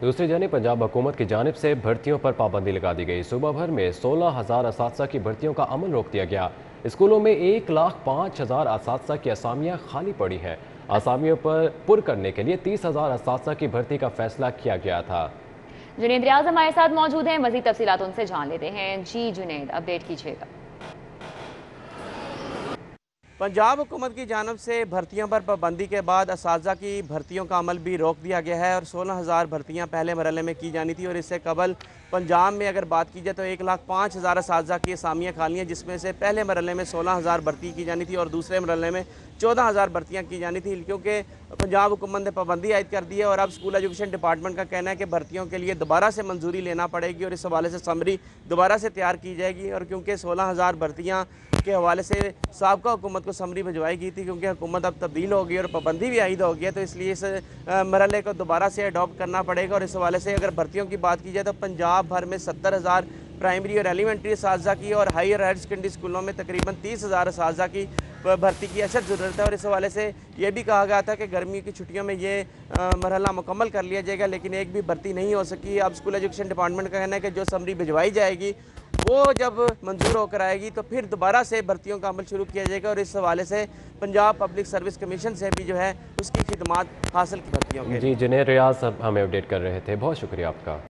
दूसरी जानी, पंजाब हुकूमत की जानब से भर्तियों पर पाबंदी लगा दी गई। सुबह भर में सोलह हज़ार इस की भर्तियों का अमल रोक दिया गया। स्कूलों में एक लाख पाँच हज़ार इस की असामियाँ खाली पड़ी हैं। असामियों पर पुर करने के लिए तीस हज़ार इस की भर्ती का फैसला किया गया था। जुनेद रियाज हमारे साथ मौजूद हैं। मजीद तफसीत उनसे जान लेते हैं। जी जुनेद, अपडेट कीजिएगा। पंजाब हुकूमत की जानब से भर्तियों पर पाबंदी के बाद इस की भर्तियों का अमल भी रोक दिया गया है और सोलह हज़ार भर्तियाँ पहले मरल में की जानी थी और इससे कबल पंजाब में अगर बात की जाए तो एक लाख पाँच हज़ार इस की असामियाँ खाली हैं, जिसमें से पहले मरल में सोलह हज़ार भर्ती की जानी थी और दूसरे मरल में चौदह हज़ार भर्तियाँ की जानी थी, क्योंकि पंजाब हुकूमत ने पाबंदी आयद कर दी है और अब स्कूल एजुकेशन डिपार्टमेंट का कहना है कि भर्तियों के लिए दोबारा से मंजूरी लेना पड़ेगी और इस हवाले से समरी दोबारा से तैयार की जाएगी और क्योंकि सोलह हज़ार भर्तियाँ के हवाले से सबका हुकूमत को समरी भिजवाई गई थी क्योंकि हुकूमत अब तब्दील हो गई और पाबंदी भी आयद हो गई है तो इसलिए इस मरल को दोबारा से अडोप्ट करना पड़ेगा। और इस हवाले से अगर भर्तियों की बात की जाए तो पंजाब भर में सत्तर हज़ार प्राइमरी और एलिमेंट्री इस की और हायर हायर सेकेंडरी स्कूलों में तकरीबन तीस हज़ार इस की भर्ती की। अशद ज़रूरत है और इस हवाले से ये भी कहा गया था कि गर्मी की छुट्टियों में ये मरहला मुकम्मल कर लिया जाएगा, लेकिन एक भी भर्ती नहीं हो सकी। अब स्कूल एजुकेशन डिपार्टमेंट का कहना है कि जो समरी भिजवाई जाएगी, वो जब मंजूर होकर आएगी तो फिर दोबारा से भर्तियों का अमल शुरू किया जाएगा और इस हवाले से पंजाब पब्लिक सर्विस कमीशन से भी जो है उसकी खिदमत हासिल की भर्ती भर्तियों जी, जिन्हें रियाज हमें अपडेट कर रहे थे, बहुत शुक्रिया आपका।